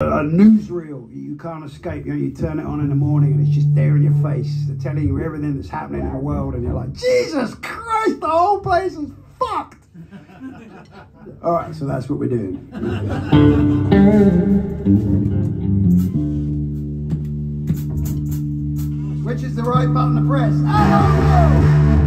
a newsreel you can't escape. You know, you turn it on in the morning and it's just there in your face. They're telling you everything that's happening in the world, and you're like, Jesus Christ, the whole place is fucked. All right, so that's what we're doing. Which is the right button to press?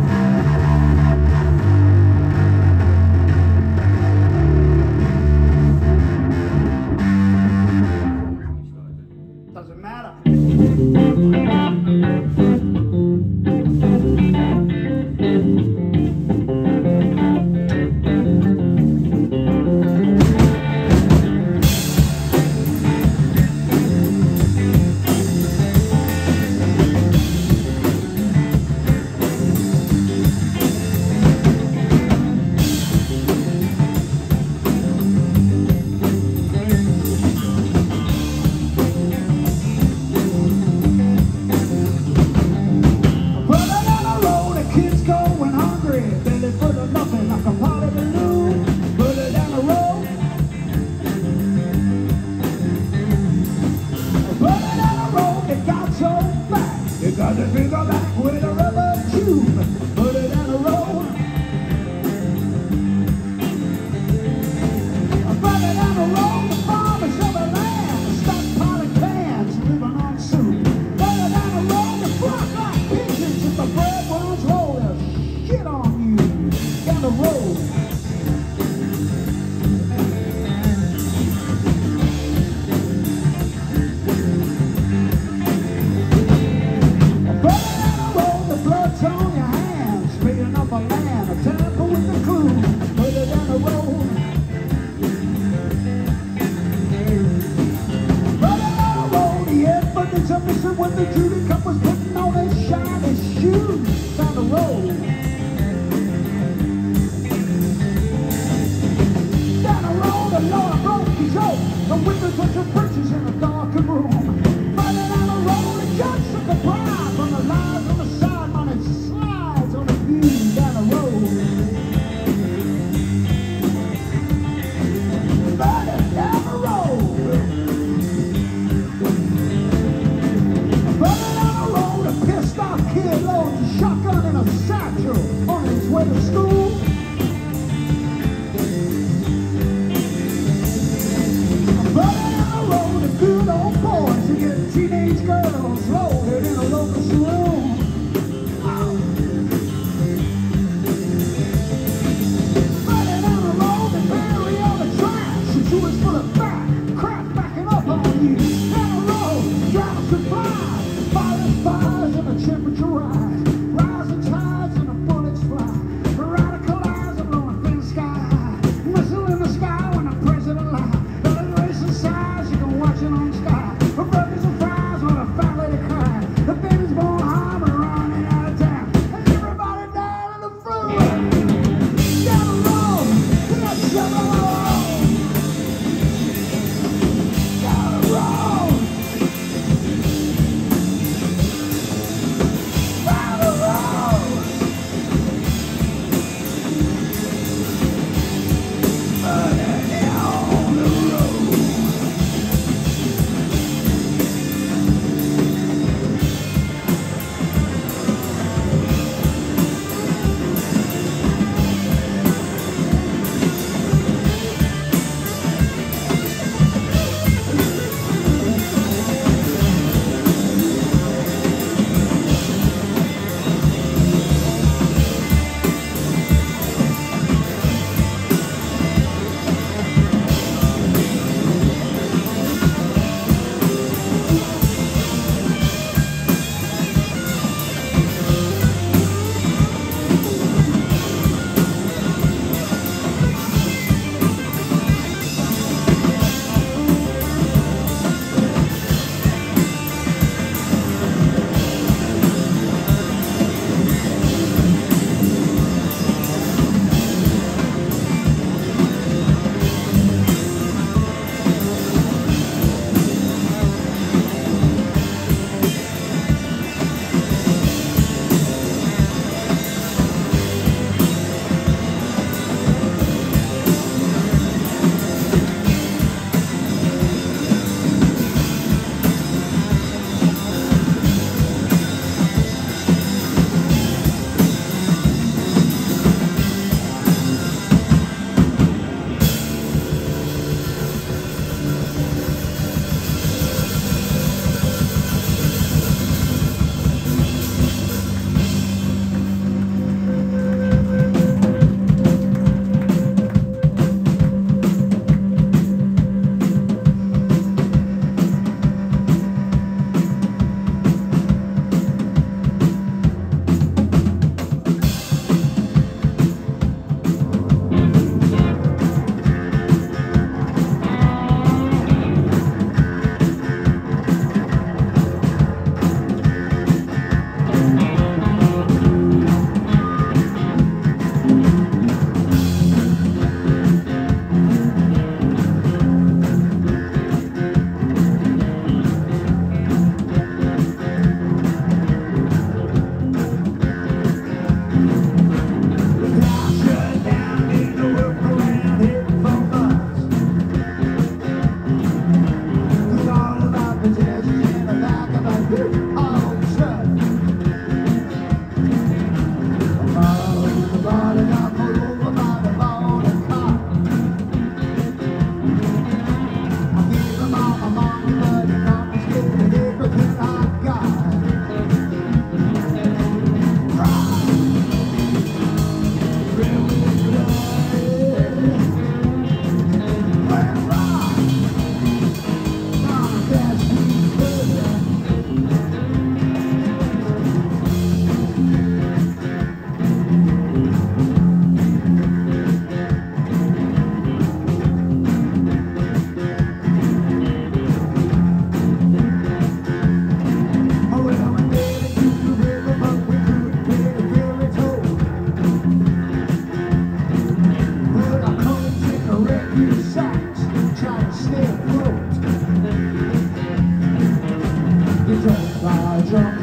drop.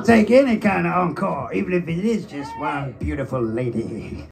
I'll take any kind of encore, even if it is just one beautiful lady.